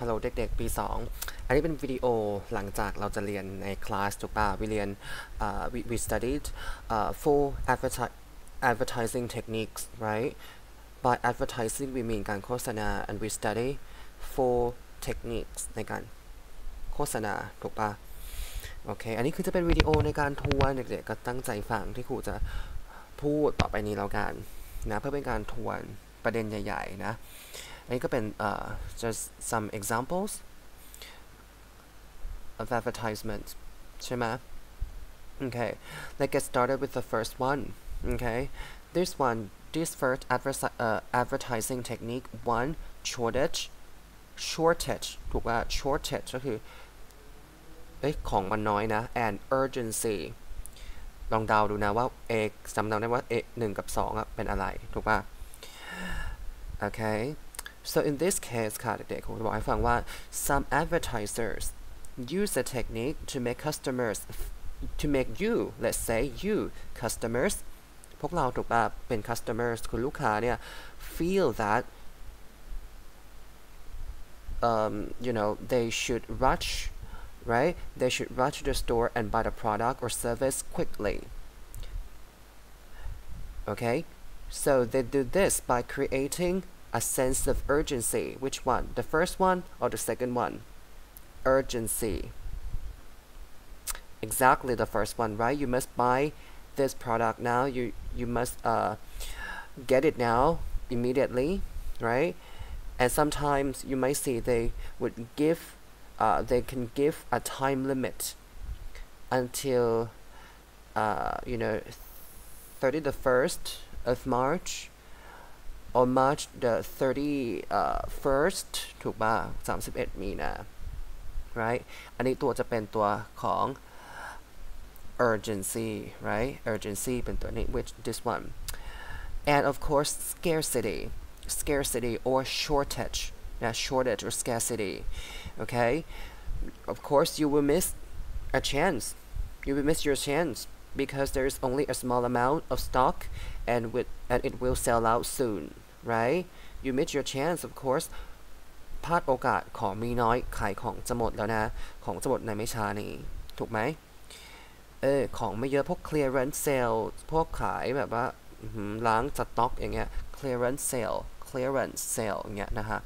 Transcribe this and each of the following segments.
ฮัลโหลเด็กๆ ปี 2 อันนี้เป็นวิดีโอหลังจากเราจะเรียนในคลาสถูกป่ะวิเรียน uh, we we studied uh, four adverti advertising techniques right by advertising we mean การโฆษณา and we study four techniques ในการโฆษณาถูกป่ะโอเค อันนี้คือจะเป็นวิดีโอในการทวนเด็กๆ ก็ตั้งใจฟังที่ครูจะพูดต่อไปนี้แล้วกันนะเพื่อเป็นการทวนประเด็นใหญ่ ๆ นะ นนี้ก็เป็น uh, just some examples of advertisement ใช่ไหม Okay let's get started with the first one Okay this one this first adversi uh, advertising technique one shortage shortage ถูกว่า shortage ก็คือเอ้ยของมันน้อยนะ and urgency ลองเดาดูนะว่า A จำได้ว่า A 1 กับ 2อ่ะเป็นอะไร ถูกป่ะ Okay so in this case ค่ะเด็กๆผมจะบอกให้ฟังว่า some advertisers use the technique to make customers to make you let's say you customers พวกเราถูกป่ะเป็น customers คุณลูกค้าเนี่ย feel that um, you know they should rush right they should rush to the store and buy the product or service quickly okay so they do this by creating a sense of urgency. Which one? The first one or the second one? Urgency. Exactly the first one right? You must buy this product now. You you must uh, get it now immediately right? And sometimes you might see they would give uh, they can give a time limit until uh, you know 30 the 1st of March or March the 31st ถูกป่ะ31 มีนา right อันนี้ตัวจะเป็นตัวของ urgency right urgency เป็นตัวนี้ which this one and of course scarcity scarcity or shortage yeah, shortage or scarcity okay of course you will miss a chance you will miss your chance because there is only a small amount of stock and with and it will sell out soon Right you miss your chance of course พลาดโอกาสของมีน้อยขายของจะหมดแล้วนะ ของจะหมดในไม่ช้านี้ ถูกไหมเออ ของไม่เยอะพวก clearance sale พวกขายแบบว่าล้างสต็อกอย่างเงี้ย clearance sale clearance sale อย่างเงี้ยนะฮะ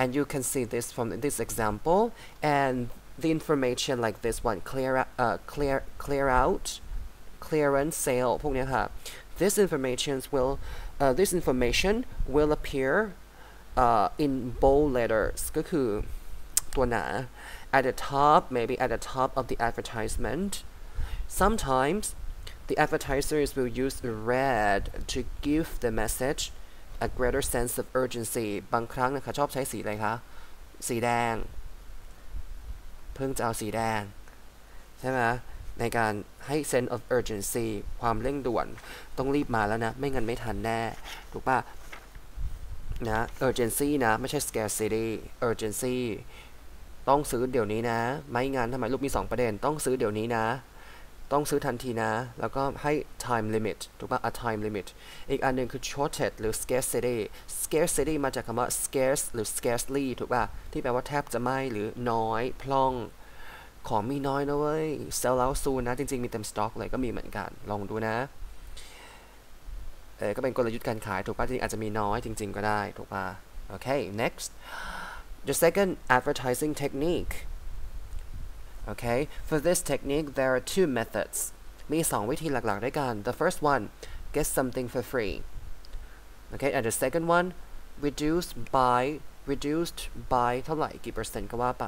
and you can see this from this example and the information like this one clear uh, clear clear out clearance sale พวกเนี้ยค่ะ this information will uh, this information will appear uh, in bold letters ก็คือตัวหนา at the top maybe at the top of the advertisement sometimes the advertisers will use red to give the message a greater sense of urgency บางครั้งนะคะชอบใช้สีอะไรคะ สีแดง เพิ่งจะเอาสีแดง ใช่ไหม ในการให้ sense of urgency ความเร่งด่วน ต้องรีบมาแล้วนะ ไม่งั้นไม่ทันแน่ ถูกปะนะ urgency นะ ไม่ใช่ scarcity urgency ต้องซื้อเดี๋ยวนี้นะ ไม่งั้นทำไมลูกมี 2 ประเด็น ต้องซื้อเดี๋ยวนี้นะ ต้องซื้อทันทีนะ แล้วก็ให้ time limit ถูกปะ a time limit อีกอันหนึ่งคือ shortage หรือ scarcity scarcity มาจากคำว่า scarce หรือ scarcely ถูกปะที่แปลว่าแทบจะไม่หรือน้อย พล่อง ของมีน้อยนะเว้ย sell out soon นะ จริง ๆ มีเต็มสต็อกเลยก็มีเหมือนกัน ลองดูนะ เออก็เป็นกลยุทธ์การขายถูกป่ะ จริงอาจจะมีน้อยจริง ๆ ก็ได้ ถูกป่ะ โอเค next the second advertising technique okay for this technique there are two methods มี 2 วิธีหลัก ๆ ด้วยกัน the first one get something for free okay and the second one reduced by reduced by เท่าไหร่กี่เปอร์เซ็นต์ก็ว่าไป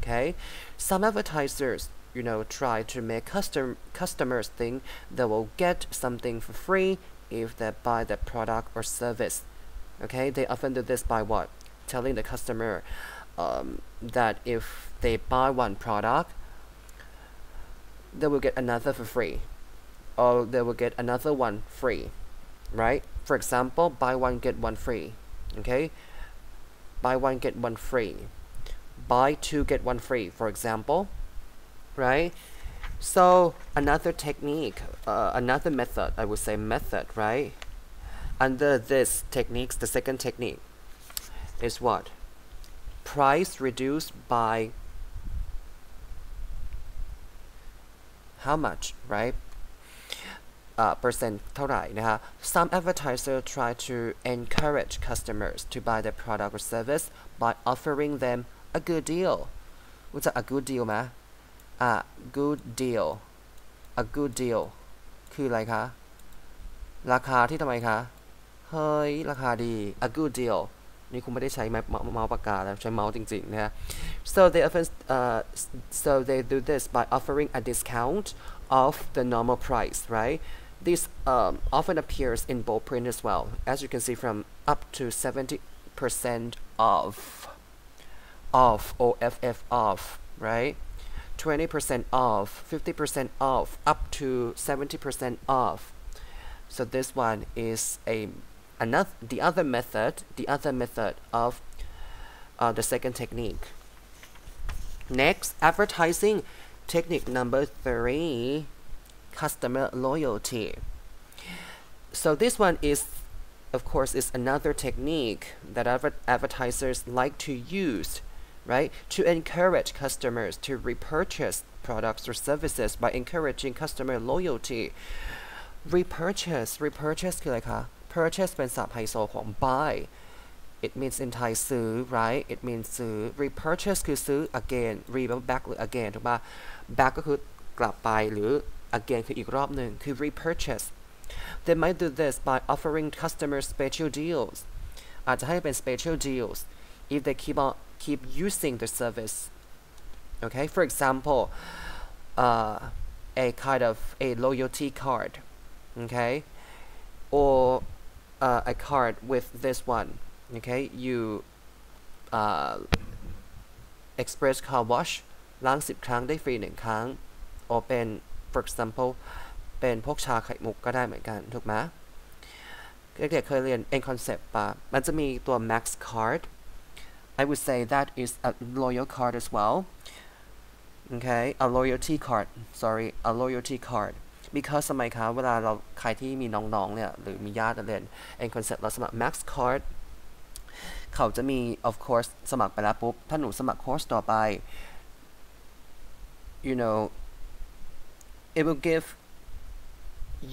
okay? Some advertisers you know try to make custom customers think they will get something for free if they buy the product or service okay? They often do this by what? Telling the customer um, that if they buy one product they will get another for free or they will get another one free right? For example buy one get one free okay? Buy one get one free buy two get one free for example right so another technique uh, another method i would say method right under this techniques the second technique is what price reduced by how much right uh, percent เท่าไหร่นะฮะ some advertisers try to encourage customers to buy their product or service by offering them a good deal รู้จัก a good deal ไหม a good deal a good deal คืออะไรคะ ราคาที่ทำไมคะ เฮ้ย ราคาดี a good deal นี่คุณไม่ได้ใช้เมาส์ปากกาแล้วใช้เมาส์จริงๆนะฮะ so they often uh, so they do this by offering a discount of the normal price right this um, often appears in bold print as well as you can see from up to 70% off off off off right? 20% off 50% off up to 70% off. So this one is a another the other method the other method of uh, the second technique. Next advertising technique number three customer loyalty. So this one is of course is another technique that adver advertisers like to use right to encourage customers to repurchase products or services by encouraging customer loyalty repurchase repurchase คืออะไรคะ purchase เป็นศัพท์ไฮโซของ buy it means in Thai ซื้อ right it means ซื้อ repurchase คือซื้อ again re แปลว่า back หรือ again ถูกปะ back ก็คือกลับไปหรือ again คืออีกรอบหนึ่งคือ repurchase they might do this by offering customers special deals อาจจะให้เป็น special deals if they keep on keep using the service okay for example uh, a kind of a loyalty card okay or uh, a card with this one okay you uh, express car wash ล้าง10ครั้งได้ฟรี1ครั้ง or เป็น for example เป็นพวกชาไข่มุกก็ได้เหมือนกัน ถูกไหมเด็กๆเคยเรียน N concept ปะมันจะมีตัว max card I would say that is a loyal card as well. Okay, a loyalty card. Sorry, a loyalty card. because สมัยคะเวลาเราใครที่มีน้องๆเนี่ยหรือมีญาติเรียน Enconcept เราสมัคร max card เขาจะมี of course สมัครไปแล้วปุ๊บ ถ้าหนูสมัคร course ต่อไป you know it will give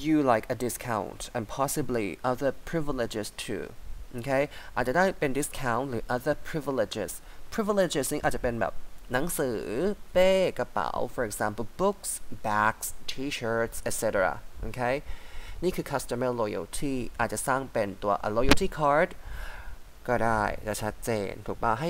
you like a discount and possibly other privileges too okay อาจจะได้เป็น discount หรือ other privileges privileges นี่อาจจะเป็นแบบหนังสือ เป้ กระเป๋า for example books bags t-shirts etc okay นี่คือ customer loyalty อาจจะสร้างเป็นตัว a loyalty card ก็ได้จะชัดเจน ถูกป่ะให้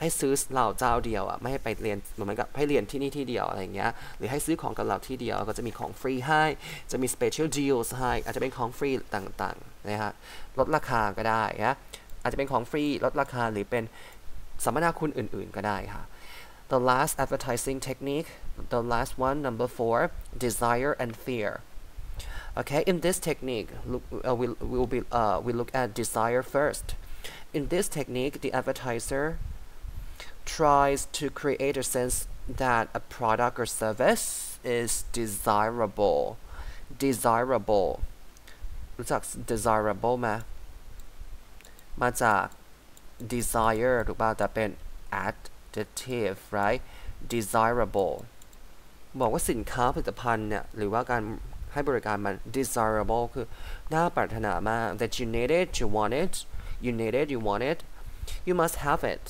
ให้ซื้อเราเจ้าเดียวอะไม่ให้ไปเรียนเหมือนกับให้เรียนที่นี่ที่เดียวอะไรเงี้ยหรือให้ซื้อของกับเราที่เดียวก็จะมีของฟรีให้ จะมี special deals ให้ อาจจะเป็นของฟรีต่าง นะฮะลดราคาก็ได้นะอาจจะเป็นของฟรีลดราคาหรือเป็นสัมมนาคุณอื่นๆก็ได้ค่ะ The last advertising technique the last one number four desire and fear okay in this technique look uh, we will be uh, we look at desire first in this technique the advertiser tries to create a sense that a product or service is desirable desirable รู้จัก desirable ไหมมาจาก desire ถูกป่ะแต่เป็น adjective right desirable บอกว่าสินค้าผลิตภัณฑ์เนี่ย หรือว่าการให้บริการมัน desirable คือ น่าปรารถนามาก that you need it you want it you need it you want it you must have it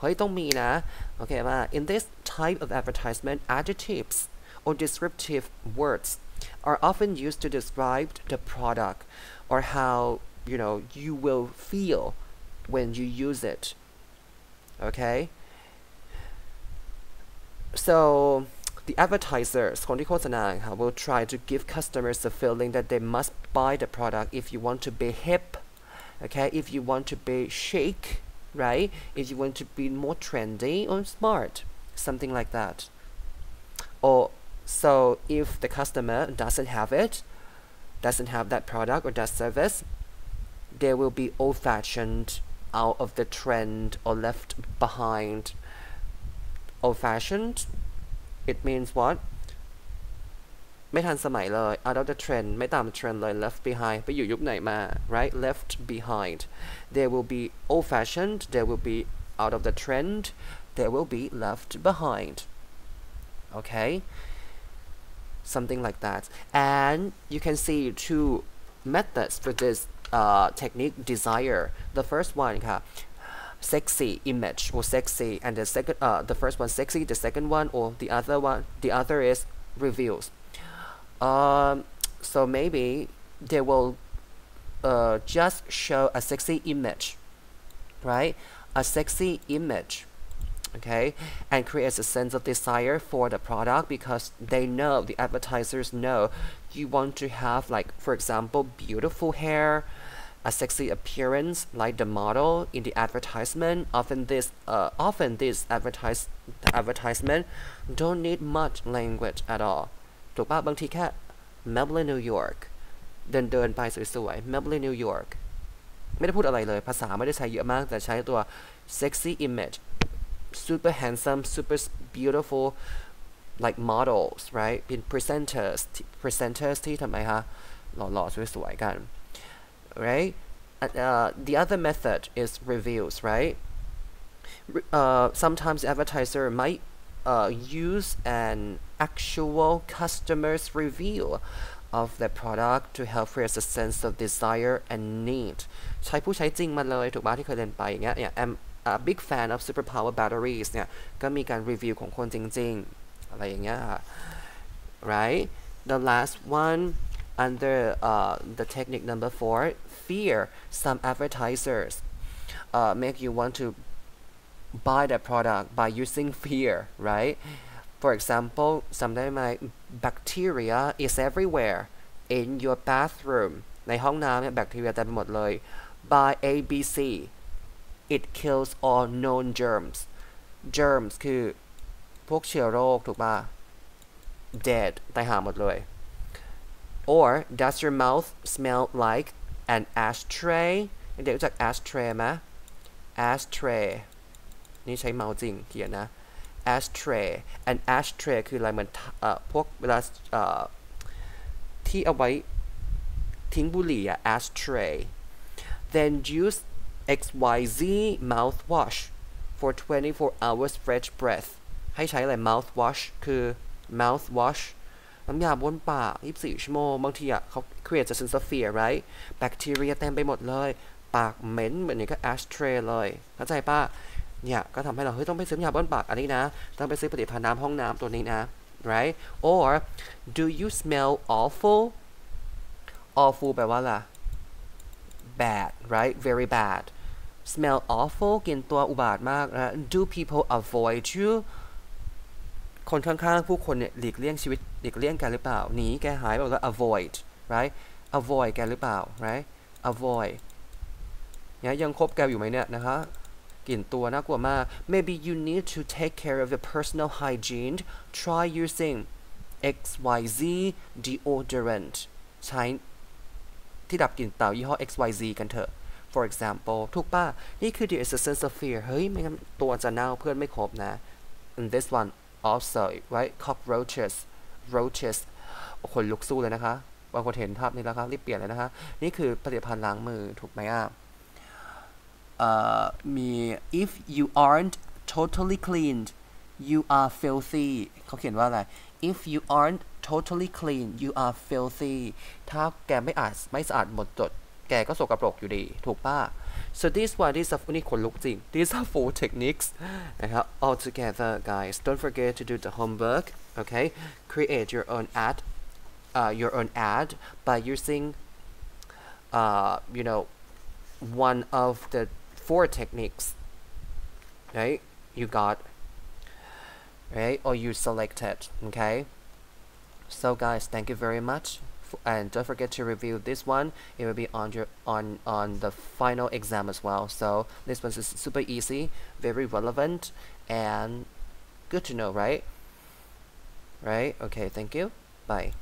เฮ้ย ต้องมีนะ โอเคป่ะ in this type of advertisement adjectives or descriptive words are often used to describe the product or how you know you will feel when you use it okay so the advertisers คนที่โฆษณาค่ะ will try to give customers the feeling that they must buy the product if you want to be hip okay if you want to be chic right if you want to be more trendy or smart something like that or so if the customer doesn't have it doesn't have that product or that service they will be old-fashioned out of the trend or left behind old-fashioned it means what ไม่ทันสมัยเลย out of the trend ไม่ตาม trend เลย left behind ไปอยู่ยุคไหนมา right left behind they will be old fashioned they will be out of the trend they will be left behind okay Something like that. And you can see two methods for this uh, technique desire. The first one ค่ะ sexy image or sexy and the second uh, the first one sexy the second one or the other one the other is reviews um, so maybe they will uh, just show a sexy image right? A sexy image okay and creates a sense of desire for the product because they know the advertisers know you want to have like for example beautiful hair a sexy appearance like the model in the advertisement often this uh, often this advertise advertisement don't need much language at all ถูกปะบางทีแค่ Maybelline New York เดินเดินไปสวยๆ Maybelline New York ไม่ได้พูดอะไรเลยภาษาไม่ได้ใช้เยอะมากแต่ใช้ตัว sexy image super handsome super beautiful like models right เป็น presenters presenters ที่ทำไมฮะหล่อๆสวยๆกัน right uh, the other method is reviews right uh, sometimes advertiser might uh, use an actual customer's review of the product to help create a sense of desire and need ใช้ผู้ใช้จริงมาเลยถูกไหมที่เคยเรียนไปอย่างเงี้ย I'm a big fan of superpower batteries เนี่ยก็มีการรีวิวของคนจริงๆอะไรอย่างเงี้ย right the last one under uh, the technique number four fear some advertisers uh, make you want to buy the product by using fear right for example something like bacteria is everywhere in your bathroom ในห้องน้ำเนี่ยแบคทีเรียเต็มไปหมดเลย by ABC it kills all known germs germs คือพวกเชื้อโรคถูกป่ะ dead ตายหาหมดเลย or does your mouth smell like an ashtray เด็กรู้จัก ashtray ไหม ashtray นี่ใช้เมาจริงเขียนนะ ashtray an ashtray คืออะไรเหมือนเอ่อพวกเวลาเอ่อที่เอาไว้ทิ้งบุหรี่อะ ashtray then use XYZ mouthwash for 24 hours fresh breath ให้ใช้อะไร mouthwash คือ mouthwash น้ำยาบ้วนปาก 24 ชั่วโมง บางทีอะเขา create a sense of fear right แบคทีเรียเต็มไปหมดเลย ปากเหม็นเหมือนนี้ก็ ashtray เลย เข้าใจป่ะ เนี่ย ก็ทำให้เรา เฮ้ย ต้องไปซื้อน้ำยาบ้วนปากอันนี้นะ ต้องไปซื้อผลิตภัณฑ์น้ำห้องน้ำตัวนี้นะ right or do you smell awful awful แปลว่าอะไร bad right very bad smell awful กลิ่นตัวอุบาทมากนะ do people avoid you คนข้างๆ ผู้คนเนี่ยหลีกเลี่ยงชีวิตหลีกเลี่ยงกันหรือเปล่า หนีแกหายแบบว่า avoid right avoid แกหรือเปล่า right avoid เนี่ยยังคบแกอยู่ไหมเนี่ยนะคะกลิ่นตัวน่ากลัวมาก maybe you need to take care of your personal hygiene try using XYZ deodorant ใช้ที่ดับกลิ่นเต่ายี่ห้อ XYZ กันเถอะ for example ถูกป่ะ นี่คือ the essence of fear เฮ้ย ไม่งั้นตัวจะเน่าเพื่อนไม่ครบนะ and this one also right cockroaches roaches คนลุกสู้เลยนะคะบางคนเห็นภาพนี้แล้วครับรีบเปลี่ยนเลยนะคะนี่คือผลิตภัณฑ์ล้างมือถูกไหมอะมี if you aren't totally cleaned you are filthy เขาเขียนว่าอะไร if you aren't totally clean you are filthy ถ้าแกไม่อาจไม่สะอาดหมดจด แกก็สกปรกอยู่ดี ถูกป่ะ so this one this are นี่ขนลุกจริง these are four techniques นะครับ all together guys don't forget to do the homework okay create your own ad uh, your own ad by using uh, you know one of the four techniques right you got right or you selected okay so guys thank you very much and don't forget to review this one. It will be on your on on the final exam as well. So this one is super easy very relevant and good to know right? Right? Okay thank you. Bye